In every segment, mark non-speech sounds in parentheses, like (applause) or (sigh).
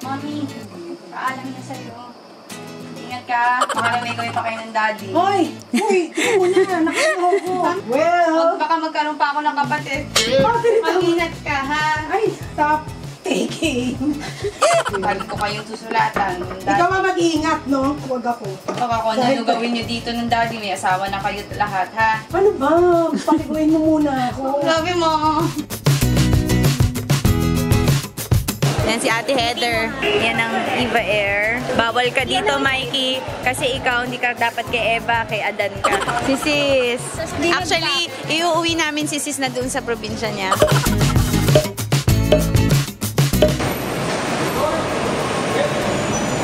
Mami, paalam na sa'yo. Ingat ka. Makalamay ko pa kayo ng daddy. Hoy! Hoy! Tingnan mo na! Nakalaw ko! Well! Huwag baka magkaroon pa ako ng kapatid. Mag-ingat ka, ha? Ay, stop taking! Balik ko kayong susulatan. Ikaw ang mag-iingat, no? Huwag ako. Baka kung ano gawin niyo dito ng daddy, may asawa na kayo lahat, ha? Ano ba? Pakikuhin mo muna ako. Sabi mo. Yan si Ate Heather. Yan ang Eva Air. Bawal ka dito, Mikey. Kasi ikaw, hindi ka dapat kay Eva, kay Adan ka. Si Sis. Actually, iuwi namin si Sis na doon sa probinsya niya.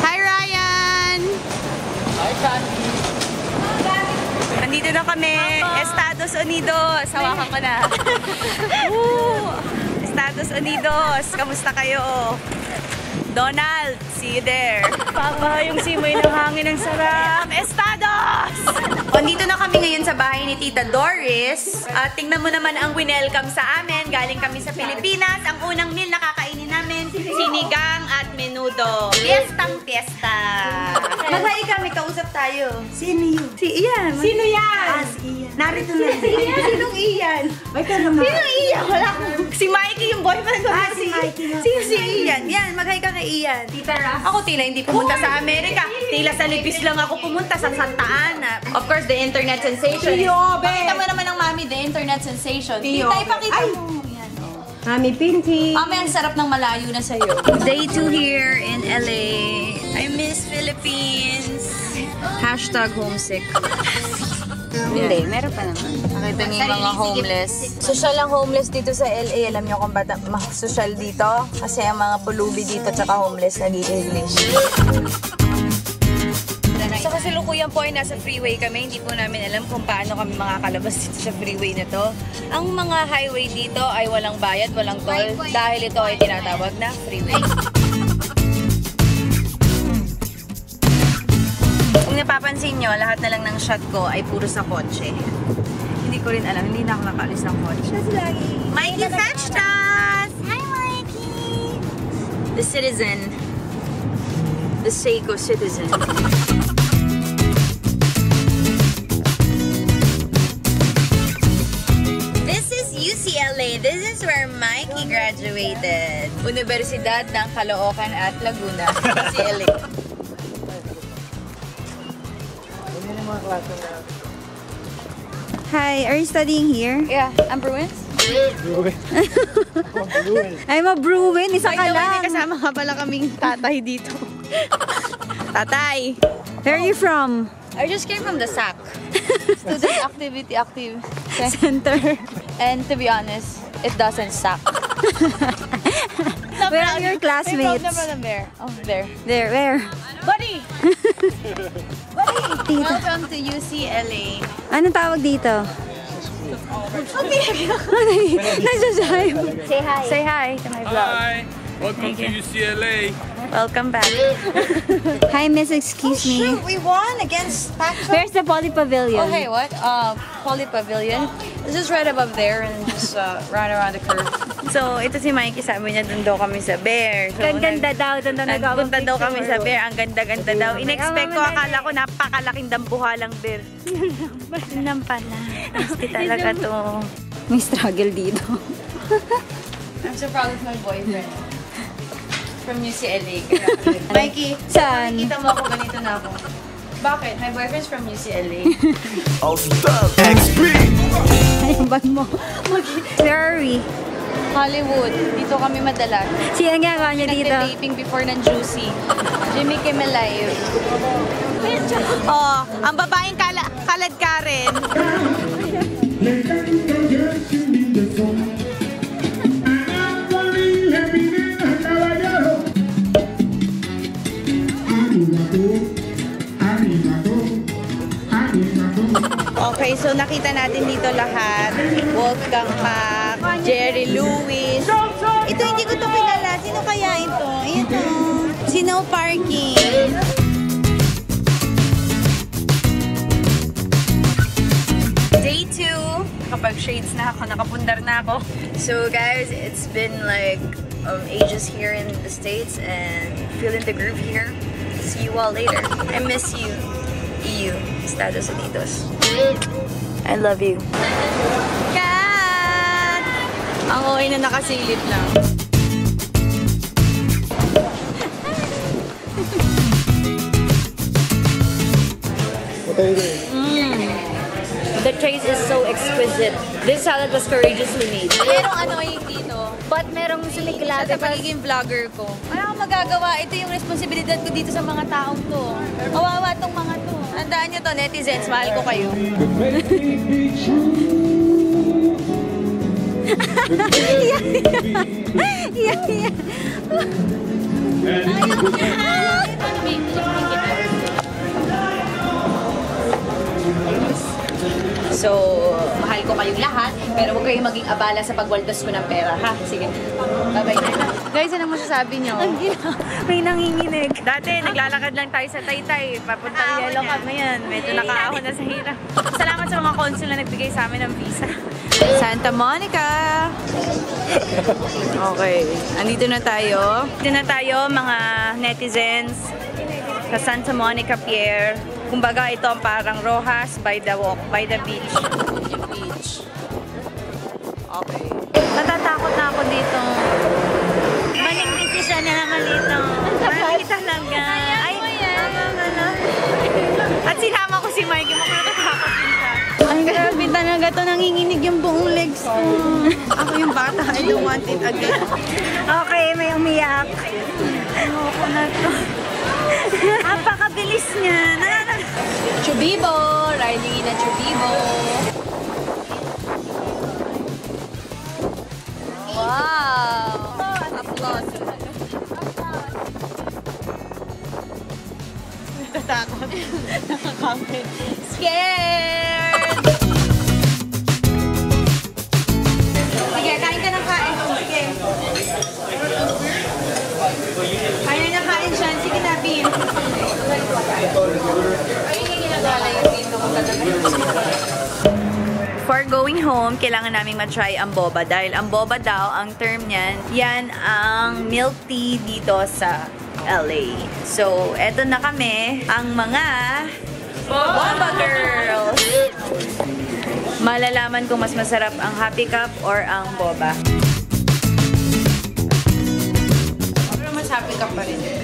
Hi, Ryan! Nandito na kami. Estados Unidos. Hawakan ko na. (laughs) (laughs) Woo! Estados Unidos. Kamusta kayo? Donald, see you there. (laughs) Papa, yung simoy ng hangin ng sarap. Estados! O, dito na kami ngayon sa bahay ni Tita Doris. At tingnan mo naman ang winelcome sa amin. Galing kami sa Pilipinas. Ang unang meal na kakainin namin, sinigang at menudo. Fiestang fiesta. Maghay kami, kausap tayo. Sino yun? Si Ian. Sino yan? Ah, si Ian. Narito na. Sinong Ian? Ay, ka naman. Sinong Ian? Wala ko. Si Mikey yung boyfriend ko. Ah, si Mikey si Ian? Yan, maghay ka kay Ian. Tita Ras. Ako tila hindi pumunta sa Amerika. Tila sa Lipis lang ako pumunta sa Santa Ana. Of course, the internet sensation. Tiyo, be. Pakita mo naman ng mami, the internet sensation. Tiyo. Tita, ipakita mo. Oh. Mami Pinky. Mami, ang sarap ng malayo na sa'yo. Day 2 here in LA. I miss Philippines. Hashtag homesick. (laughs) Hindi, meron pa naman. Nakita niyo yung mga homeless. Social ang homeless dito sa LA. Alam niyo kung ba't ma- social dito? Kasi ang mga pulubi dito tsaka homeless nag-i-English. Sa kasalukuyan po ay nasa freeway kami. Hindi po namin alam kung paano kami makakalabas dito sa freeway na to. Ang mga highway dito ay walang bayad, walang toll. Dahil ito ay tinatawag na freeway. Kung napapansin nyo, lahat na lang ng shot ko ay puro sa kotse. Hindi ko rin alam, hindi na ako nakaalis ng kotse. Mikey fetched us! Hi, Mikey! The citizen. The Seiko citizen. This is UCLA. This is where Mikey graduated. Universidad ng Caloocan at Laguna. UCLA. Hi, are you studying here? Yeah, I'm Bruins. (laughs) I'm a Bruin, isa ka the way, may lang. kasama ka pala kaming tatay dito. (laughs) tatay! Where are you from? I just came from the SAC. (laughs) Student Activity Active. Center. And to be honest, it doesn't suck. Where are your classmates? there. Oh, there. There, where? Buddy! Tita. Welcome to UCLA. Anong tawag dito? (laughs) Say hi. Say hi to my vlog. Hi, welcome to UCLA. Welcome back. (laughs) Hi, miss, excuse me. we won against Pac-12. Where's the Poly Pavilion? Okay, what? Uh, Poly Pavilion. It's just right above there and just uh, run around the curve. (laughs) So, ito si Mikey, sabi niya, doon daw kami sa Bear. So, ganda daw, doon daw nagawa Nagpunta daw kami sa Bear. Ang ganda-ganda daw. In-expect ko, akala ko napakalaking dambuhalang Bear. (laughs) Yun lang pala. Nasty talaga to. May struggle dito. I'm so proud of my boyfriend. From UCLA. (laughs) Mikey, Saan? nakikita mo ako, ganito na ako. Bakit? My boyfriend's from UCLA. (laughs) All stuff. XP. Ayun ba mo? Where are we? Hollywood. Dito kami madalas. Sino ang ginagawa niya dito? Nagte-taping before ng Juicy. Jimmy Kimmel Live. Oh, ang babaeng kala kalad ka rin. (laughs) Okay, so nakita natin dito lahat. Wolfgang Mac, Jerry Lewis. Ito hindi ko to kilala. Sino kaya ito? Ito. Sino Parking. Day 2. Kapag shades na ako, nakapundar na ako. So guys, it's been like of ages here in the States and feeling the groove here. See you all later. I miss you, EU, Estados Unidos. I love you. Kat! Ang okay na nakasilip lang. The taste is so exquisite. This salad was courageously made. Merong ano yung dito. But merong sumiklab. Sa pagiging vlogger ko. Wala akong magagawa. Ito yung responsibilidad ko dito sa mga taong to. Kawawa tong mga. Tandaan nyo to, netizens, mahal ko kayo. Yeah, (laughs) yeah. So, mahal ko kayong lahat, pero huwag kayong maging abala sa pagwaldas ko ng pera, ha? Sige. Bye-bye na. Guys, ano masasabi nyo? May nanginginig. Dati, naglalakad lang tayo sa Taytay. Papunta ng Yellow Cab ngayon. Medyo nakaahon na sa hirap. Salamat sa mga consul na nagbigay sa amin ng visa. Santa Monica! Okay. Andito na tayo. Andito na tayo, mga netizens sa Santa Monica Pier. Kumbaga, ito ang parang Rojas by the walk, by the beach. Beach. Okay. Natatakot na ako dito. Maling desisyon na naman dito. Mali talaga. Ay, ano, ano. At sinama ko si Mikey, makakatakot din siya. Ay, grabe talaga to. Nanginginig yung buong legs ko. Ako yung bata, I don't want it again. Okay, may umiyak. Ayoko na to. Napakabilis niya. Nanana- Chubibo! Riding in a Chubibo. Wow! Applause. Natatakot. Nakakamit. Scared! Sige, kain ka ng kain. Sige. Kaya na kain siya. Sige na, Bin. For going home, kailangan namin matry ang boba dahil ang boba daw, ang term niyan, yan ang milk tea dito sa LA. So, eto na kami, ang mga Boba Girls! Malalaman kung mas masarap ang Happy Cup or ang boba. Pero mas Happy Cup pa rin.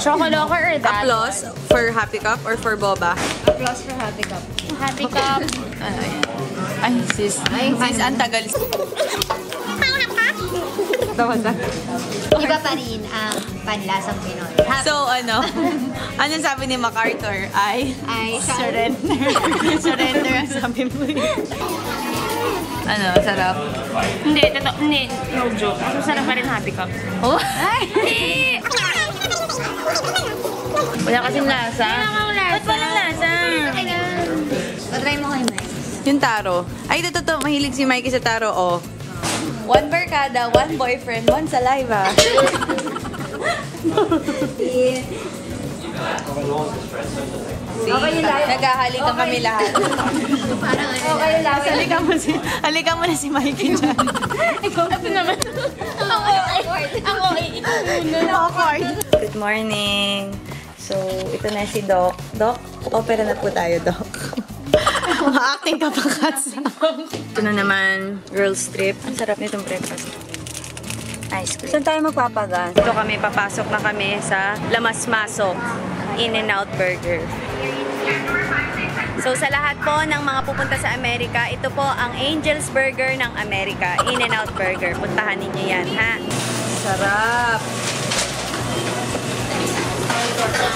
Chocolate or that? Applause for Happy Cup or for boba? Applause for Happy Cup. Happy Cup. Ano yan? Ay, sis. Ay, sis, ang tagal. Iba pa rin ang panlasang Pinoy. Happy So, ano? (laughs) Anong sabi ni MacArthur? Ay, ay surrender. (laughs) surrender ang (laughs) sabi mo. ano, sarap? Hindi, totoo, hindi. No joke. Mas masarap pa rin Happy Cup. Oh? Hindi! Wala kasing lasa. Ang lasa. Ba't walang lasa? Patry mo kay Mike. Yung taro. Ay, ito, to, mahilig si Mikey sa taro, oh. One barkada, one boyfriend, one saliva. (laughs) See, naghahalikan kami lahat. Parang ano Okay. Halika mo, si, halika mo na si Mikey dyan. Ito naman. Ang awkward. Ang awkward. Good morning. So, ito na si Doc. Doc, opera na po tayo, Doc. (laughs) Ma-acting ka pa, Katsa. ito na naman, girls trip. Ang sarap nitong breakfast. Ice cream. Saan tayo magpapagas? Ito kami, papasok na kami sa Lamas Maso In-N-Out Burger. So sa lahat po ng mga pupunta sa Amerika, ito po ang Angel's Burger ng Amerika, In-N-Out Burger. Puntahan ninyo yan, ha? Sarap!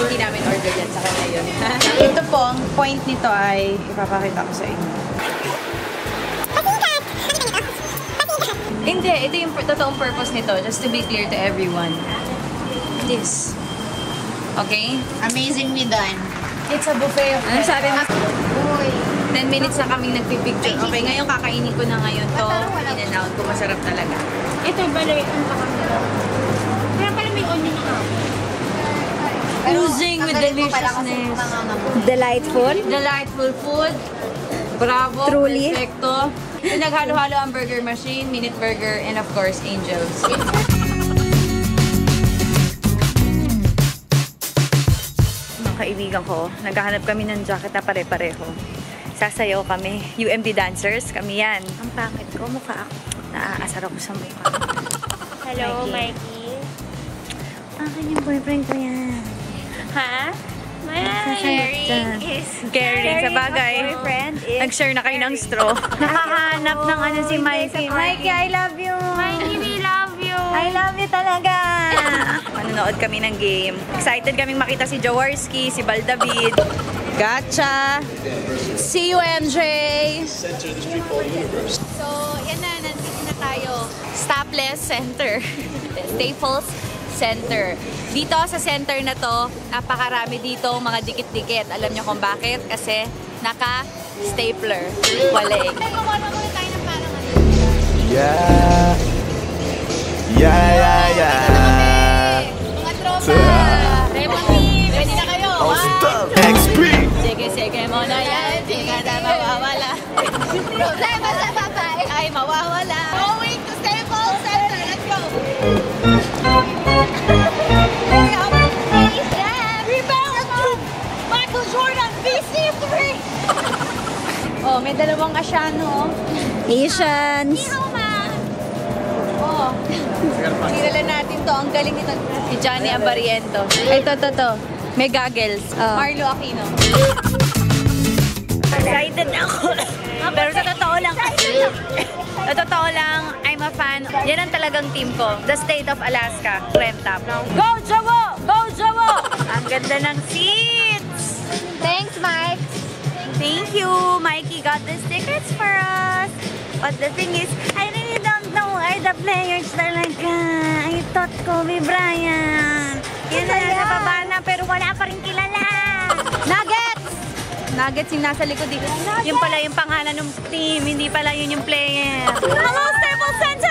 Hindi namin order yan sa kanya yun. (laughs) ito po, ang point nito ay, ipapakita ko sa inyo. Hindi, ito yung totoong purpose nito, just to be clear to everyone. This. Okay? Amazingly done. It's a buffet of Ano sabi mo? Uy. 10 minutes na kaming nagpipicture. Okay, ngayon kakainin ko na ngayon to. In and out ko, masarap talaga. Ito, balay. Ano pa kami? Kaya pala may onion na Oozing with deliciousness. Delightful. Delightful food. Bravo. Truly. Perfecto. Pinaghalo-halo ang burger machine, minute burger, and of course, angels. Kaibigan ko, naghahanap kami ng jacket na pare-pareho. Sasayaw kami. UMD dancers, kami yan. Ang pangit ko, mukha ako. Naaasar ako sa mukha. (laughs) Hello, Mikey. Akin yung boyfriend ko yan. Ha? My Dyan. Caring, sa bagay. Nag-share na kayo ng straw. (laughs) Nakahanap ng ano si Mikey. Mikey, I love you. Mikey, we love you. I love you talaga. (laughs) Manonood kami ng game. Excited kaming makita si Jaworski, si Baldavid. Gotcha! See you, MJ! So, yan na. Nandito na tayo. Staples Center. (laughs) Staples Center. Dito sa center na to, napakarami dito mga dikit-dikit. Alam niyo kung bakit? Kasi naka-stapler. Waling. Yeah. Yeah, yeah, yeah. Mga tropa! Sa- Ready na kayo! XP. Sige, sige mo na yan. Di ka na mawawala. Ay, mawawala. Going to Staples Center. Let's go. Michael Jordan, VC3! Oh, may dalawang asyano. Asians. Oh. Kilala natin to. Ang galing ito. Si Johnny Abariento. Ito, to, to. May goggles. Oh. Marlo Aquino. Excited na ako. Pero sa totoo lang, sa totoo lang, I'm a fan. Yan ang talagang team ko. The State of Alaska. Top. Go, Jawo! Go, Jawo! ang ganda ng seats! Thanks, Mike. Thank you. Mikey got the tickets for us. But the thing is, I really Kobe Bryant. Yan na nasa baba na, pero wala pa rin kilala. Nuggets! Nuggets yung nasa likod dito. Yung pala yung pangalan ng team, hindi pala yun yung player. Hello, Staples Center!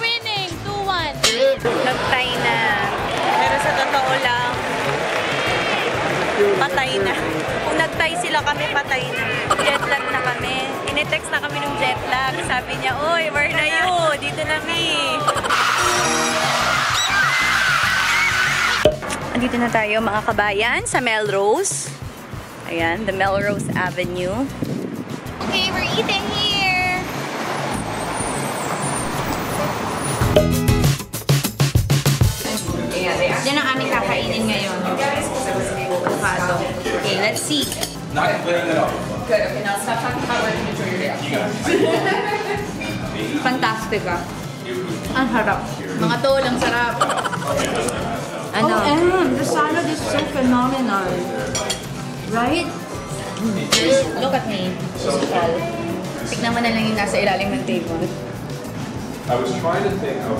Winning! 2-1. Nagtay na. Pero sa totoo lang, patay na. Kung nagtay sila kami, patay na. Jet lag na kami. Inetext na kami ng jet lag. Sabi niya, Uy, where na you? Dito na mi. Andito na tayo mga kabayan sa Melrose. Ayan, the Melrose Avenue. Okay, we're eating here. Yan ang aming kakainin ngayon. Avocado. Okay, let's see. (laughs) Fantastic ah. Ang harap. Mga tol, ang sarap. (laughs) Ano? Oh, and the salad is so phenomenal. Right? Look at me. Physical. Tignan mo na lang yung nasa ilalim ng table. I was trying to think of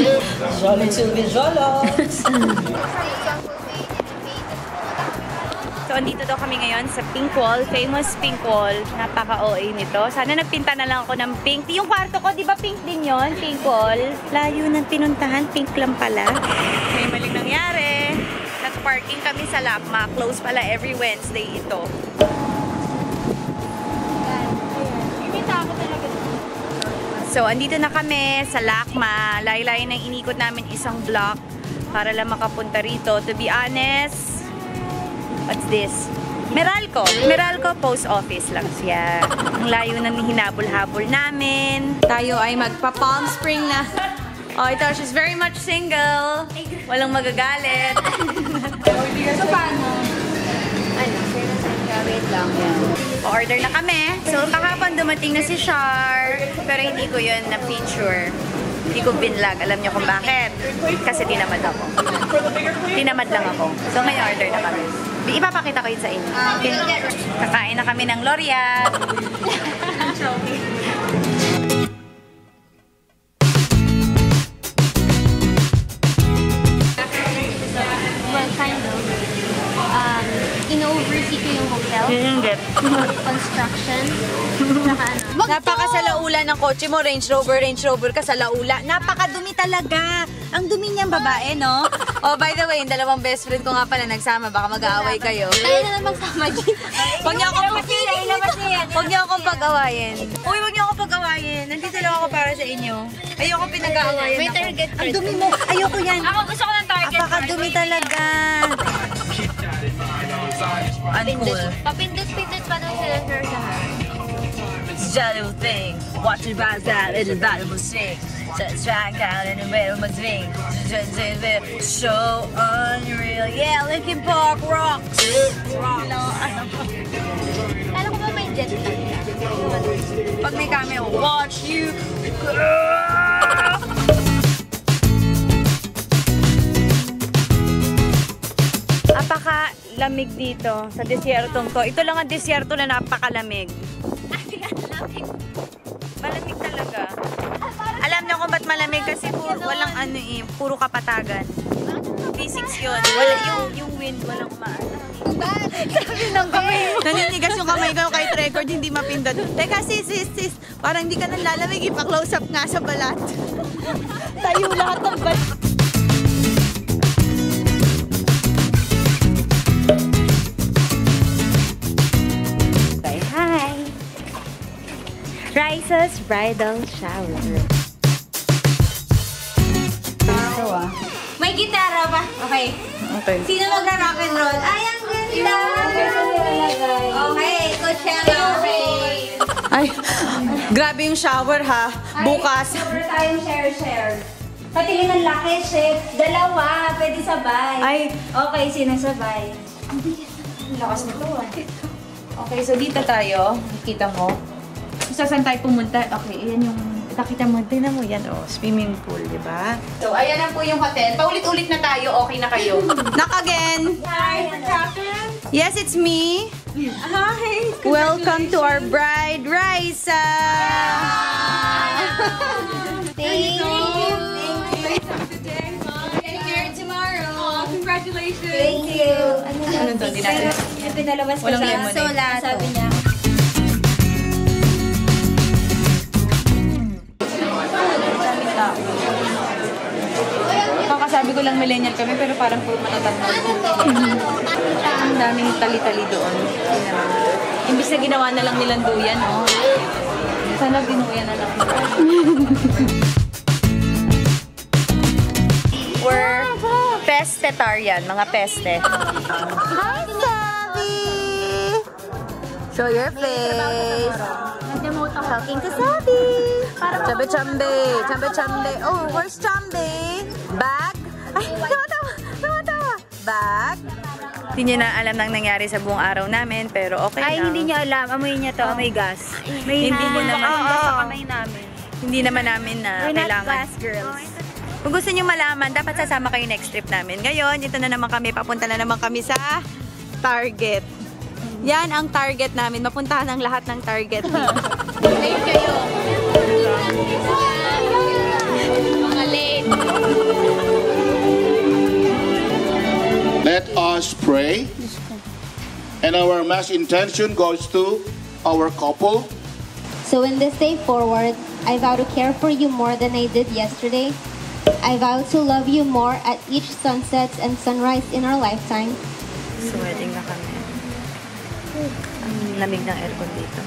(laughs) Jolly Sylvie Jolo. So, andito daw kami ngayon sa Pink Wall. Famous Pink Wall. Napaka-OA nito. Sana nagpinta na lang ako ng pink. Yung kwarto ko, di ba pink din yon Pink Wall. Layo ng pinuntahan. Pink lang pala. Nag-parking kami sa Lakma. Close pala every Wednesday ito. So, andito na kami sa Lakma. Laylay na inikot namin isang block para lang makapunta rito. To be honest, what's this? Meralco. Meralco Post Office lang siya. Ang layo na hinabol-habol namin. Tayo ay magpa-Palm Spring na. (laughs) Oh, ito, she's very much single. Walang magagalit. so, paano? Ano, wait lang. Pa-order na kami. So, kahapon dumating na si Char. Pero hindi ko yun na-feature. Hindi ko binlog. Alam niyo kung bakit? Kasi tinamad ako. Tinamad lang ako. So, may order na kami. Ipapakita ko yun sa inyo. Kakain na kami ng L'Oreal. (laughs) Construction. Saka ano. (laughs) Napakasalaula ng kotse mo, Range Rover, Range Rover ka sa laula. Napakadumi talaga. Ang dumi niyang babae, no? Oh, by the way, yung dalawang best friend ko nga pala nagsama, baka mag-aaway kayo. Tayo na lang magsama dito. Huwag niyo akong Huwag niyo akong pag-awayin. Uy, huwag niyo akong pag-awayin. Nandito lang ako para sa inyo. Ayoko pinag-aawayan May ako. target Ang dumi mo. Ayoko yan. Ako gusto ko ng target. Napakadumi talaga. Uncool. Papindot-pindot pa daw sila sir sa It's a little thing. Watch it rise out in the valuable sing. Just track out in the middle of swing. So unreal. Yeah, Linkin Park rocks. Rocks. Kala ko ba may jet lag? Pag may camera, watch you. (laughs) Apaka lamig dito sa desyertong to. Ito lang ang desyerto na napakalamig. (laughs) Malamig talaga. Alam niyo kung ba't malamig kasi puro, walang ano eh, puro kapatagan. Physics yun. Wala, yung, yung wind, walang maano. (laughs) Sabi ng kamay mo. Naninigas yung kamay ko kahit record, hindi mapindot. Teka sis, sis, sis. Parang hindi ka nang lalamig, ipa-close up nga sa balat. Tayo lahat ng balat. Rice's Bridal Shower. May gitara ba? Okay. Okay. Sino magra-rock and roll? Ay, ang ganda! Okay, Coachella. Okay. Ay, grabe yung shower ha. Bukas. Sobre tayong share-share. Patingin ng laki, chef. Dalawa, pwede sabay. Ay. Okay, sino sabay? Ang lakas nito ah. Okay, so dito tayo. Kita mo. Sa saan tayo pumunta? Okay, yan yung... Nakita mo, tingnan mo yan, oh. Swimming pool, di ba? So, ayan na po yung hotel. Paulit-ulit na tayo. Okay na kayo. (laughs) Knock again. Hi, Catherine. Yes, it's me. Hi. Welcome to our bride, Raisa. Thank you. Thank you. Ano na? Ano to? Di natin. Yung pinalabas ko Walang sa lemonade. Solato. Sabi niya. Kakasabi ko lang millennial kami, pero parang puro matatanda. Ang daming tali-tali doon. Imbis na ginawa na lang nilang duyan, oh. Sana binuyan na lang. We're pestetarian, mga peste. Hi, Sabi! Show your face! Talking to Sabi. Chambe, chambe. Chambe, chambe. Oh, where's chambe? Ay, tawa-tawa. Tawa-tawa. Bag? Hindi niya na alam nang nangyari sa buong araw namin, pero okay Ay, lang. hindi niya alam. Amoy niya to. Amoy gas. May Hindi niya naman. Oo, Oo. sa kamay namin. Hindi naman namin na We're not kailangan. gas girls. Kung gusto niyo malaman, dapat sasama kayo next trip namin. Ngayon, ito na naman kami. Papunta na naman kami sa Target. Yan ang target namin. Mapuntahan ang lahat ng target. Late (laughs) kayo. Mga late. Pray. And our mass intention goes to our couple. So in this day forward, I vow to care for you more than I did yesterday. I vow to love you more at each sunset and sunrise in our lifetime. So, wedding na kami. Ang lamig ng aircon dito.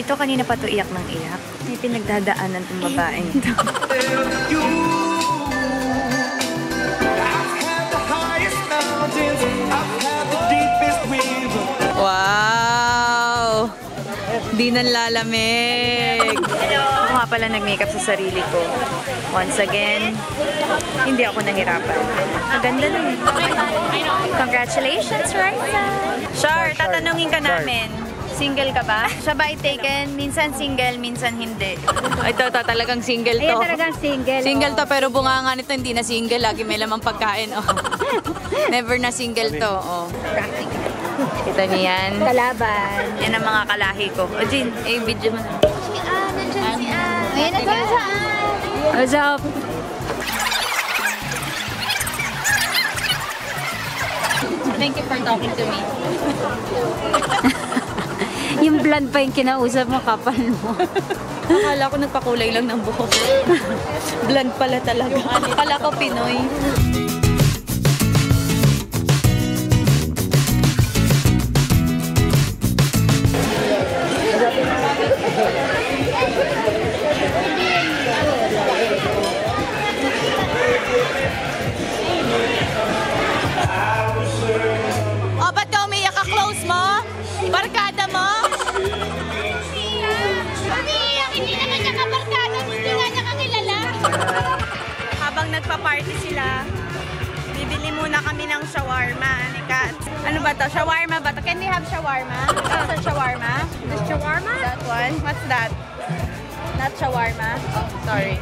Ito kanina pa to iyak ng iyak. May pinagdadaanan tong babaeng ito. (laughs) Wow! Di nang lalamig. Ako nga pala nag-makeup sa sarili ko. Once again, hindi ako nahirapan. Maganda na eh. Congratulations, Raisa! Sure, tatanungin ka namin. Single ka ba? Siya ba ay taken? Minsan single, minsan hindi. Ito, ito talagang single to. Ayan talagang single. Single oh. to, pero bunganga nito hindi na single. Lagi may lamang pagkain. Oh. (laughs) Never na single to. Oh. Kita niyo yan. Kalaban. Yan ang mga kalahi ko. O, Jin, eh, video mo na. Ayan na tayo saan? What's up? Thank you for talking to me. (laughs) Yung blonde pa yung kinausap mo, kapal mo. Akala ko nagpakulay lang ng buhok. (laughs) Blonde pala talaga. Akala ko Pinoy. Nagpa-party sila, bibili muna kami ng shawarma ni Kat. Ano ba to? Shawarma ba to? Can we have shawarma? What's a shawarma? This shawarma? That one? What's that? Not shawarma? Oh, sorry.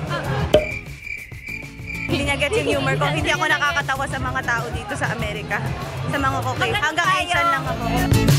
Hindi niya get yung humor ko. Hindi ako nakakatawa sa mga tao dito sa Amerika. Sa mga kokay. Hanggang Asian lang ako.